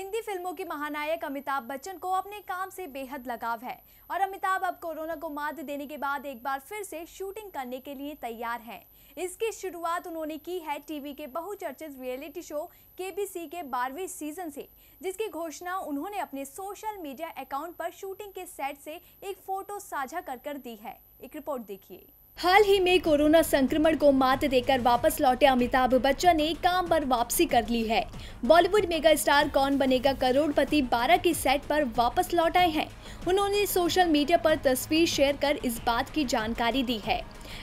हिंदी फ़िल्मों के महानायक अमिताभ बच्चन को अपने काम से बेहद लगाव है और अमिताभ अब कोरोना को मात देने के बाद एक बार फिर से शूटिंग करने के लिए तैयार हैं। इसकी शुरुआत उन्होंने की है टीवी के बहुचर्चित रियलिटी शो केबीसी के बारहवें सीज़न से, जिसकी घोषणा उन्होंने अपने सोशल मीडिया अकाउंट पर शूटिंग के सेट से एक फ़ोटो साझा कर कर दी है। एक रिपोर्ट देखिए। हाल ही में कोरोना संक्रमण को मात देकर वापस लौटे अमिताभ बच्चन ने काम पर वापसी कर ली है। बॉलीवुड मेगा स्टार कौन बनेगा करोड़पति 12 के सेट पर वापस लौट आए हैं। उन्होंने सोशल मीडिया पर तस्वीर शेयर कर इस बात की जानकारी दी है।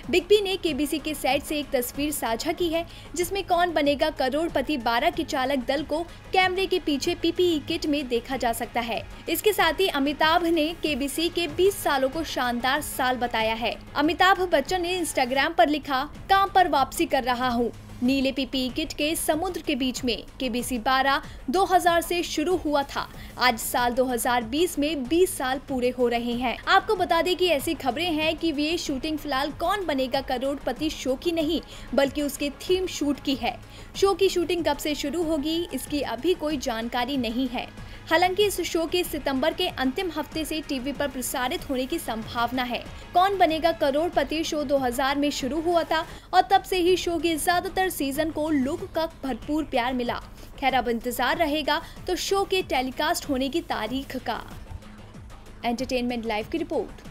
बिग बी ने केबीसी के सेट से एक तस्वीर साझा की है, जिसमें कौन बनेगा करोड़पति 12 के चालक दल को कैमरे के पीछे पीपीई किट में देखा जा सकता है। इसके साथ ही अमिताभ ने केबीसी के 20 सालों को शानदार साल बताया है। अमिताभ बच्चन ने इंस्टाग्राम पर लिखा, काम पर वापसी कर रहा हूँ। नीले पीपी किट के समुद्र के बीच में केबीसी 12 2000 से शुरू हुआ था। आज साल 2020 में 20 साल पूरे हो रहे हैं। आपको बता दें कि ऐसी खबरें हैं कि वे शूटिंग फ़िलहाल कौन बनेगा करोड़पति शो की नहीं, बल्कि उसके थीम शूट की है। शो की शूटिंग कब से शुरू होगी, इसकी अभी कोई जानकारी नहीं है। हालाँकि इस शो के सितंबर के अंतिम हफ़्ते से टीवी पर प्रसारित होने की संभावना है। कौन बनेगा करोड़पति? शो 2000 में शुरू हुआ था और तब से ही शो के ज़्यादातर सीज़न को लोगों का भरपूर प्यार मिला। खैर, अब इंतज़ार रहेगा तो शो के टेलीकास्ट होने की तारीख का। एंटरटेनमेंट लाइव की रिपोर्ट।